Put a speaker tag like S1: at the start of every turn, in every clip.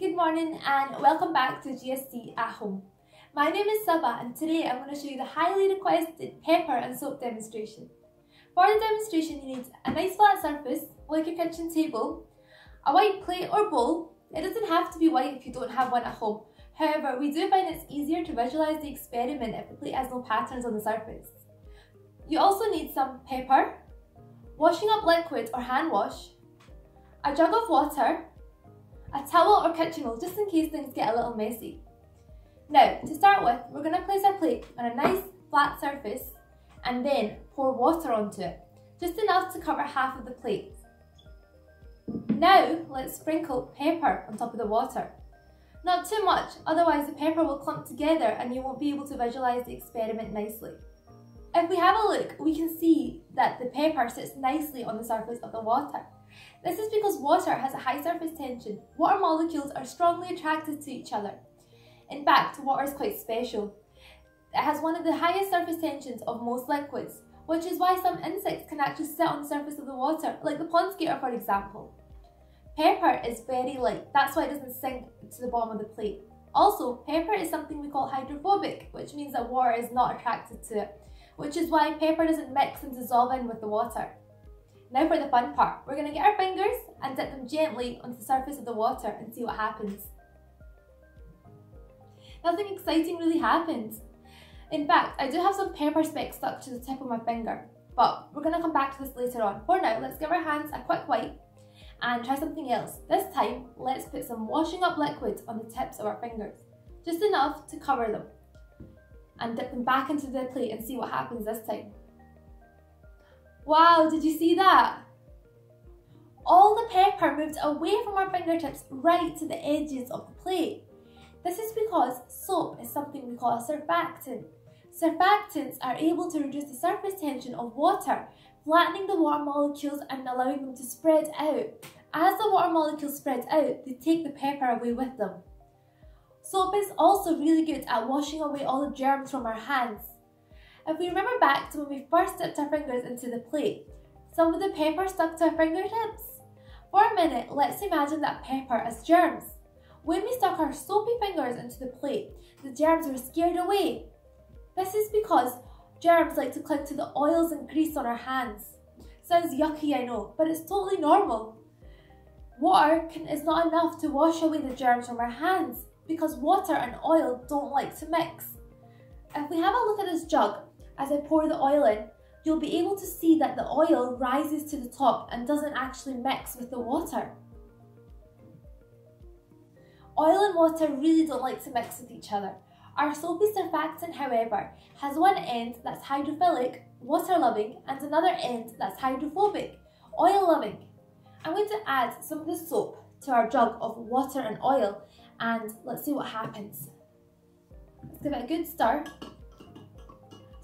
S1: Good morning and welcome back to GSC at home. My name is Sabah and today I'm going to show you the highly requested pepper and soap demonstration. For the demonstration you need a nice flat surface like a kitchen table, a white plate or bowl. It doesn't have to be white if you don't have one at home. However, we do find it's easier to visualise the experiment if the plate has no patterns on the surface. You also need some pepper, washing up liquid or hand wash, a jug of water, a towel or kitchen roll just in case things get a little messy. Now, to start with, we're going to place our plate on a nice flat surface and then pour water onto it, just enough to cover half of the plate. Now, let's sprinkle pepper on top of the water. Not too much, otherwise the pepper will clump together and you won't be able to visualise the experiment nicely. If we have a look, we can see that the pepper sits nicely on the surface of the water. This is because water has a high surface tension. Water molecules are strongly attracted to each other. In fact, water is quite special. It has one of the highest surface tensions of most liquids, which is why some insects can actually sit on the surface of the water, like the pond skater for example. Pepper is very light, that's why it doesn't sink to the bottom of the plate. Also, pepper is something we call hydrophobic, which means that water is not attracted to it, which is why pepper doesn't mix and dissolve in with the water. Now for the fun part. We're going to get our fingers and dip them gently onto the surface of the water and see what happens. Nothing exciting really happens. In fact, I do have some pepper specks stuck to the tip of my finger, but we're going to come back to this later on. For now, let's give our hands a quick wipe and try something else. This time, let's put some washing up liquid on the tips of our fingers, just enough to cover them, and dip them back into the plate and see what happens this time. Wow, did you see that? All the pepper moved away from our fingertips right to the edges of the plate. This is because soap is something we call a surfactant. Surfactants are able to reduce the surface tension of water, flattening the water molecules and allowing them to spread out. As the water molecules spread out, they take the pepper away with them. Soap is also really good at washing away all the germs from our hands. If we remember back to when we first dipped our fingers into the plate, some of the pepper stuck to our fingertips. For a minute, let's imagine that pepper as germs. When we stuck our soapy fingers into the plate, the germs were scared away. This is because germs like to cling to the oils and grease on our hands. Sounds yucky, I know, but it's totally normal. Water can, is not enough to wash away the germs from our hands because water and oil don't like to mix. If we have a look at this jug, as I pour the oil in, you'll be able to see that the oil rises to the top and doesn't actually mix with the water. Oil and water really don't like to mix with each other. Our soapy surfactant, however, has one end that's hydrophilic, water-loving, and another end that's hydrophobic, oil-loving. I'm going to add some of the soap to our jug of water and oil and let's see what happens. Let's give it a good stir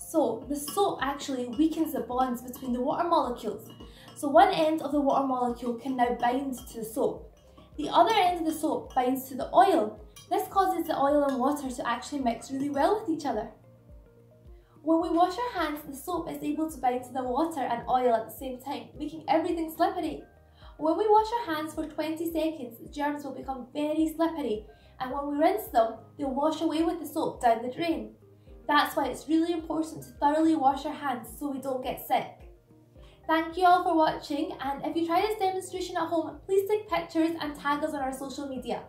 S1: so the soap actually weakens the bonds between the water molecules. So one end of the water molecule can now bind to the soap. The other end of the soap binds to the oil. This causes the oil and water to actually mix really well with each other. When we wash our hands, the soap is able to bind to the water and oil at the same time, making everything slippery. When we wash our hands for 20 seconds, the germs will become very slippery and when we rinse them, they'll wash away with the soap down the drain. That's why it's really important to thoroughly wash your hands so we don't get sick. Thank you all for watching and if you try this demonstration at home, please take pictures and tag us on our social media.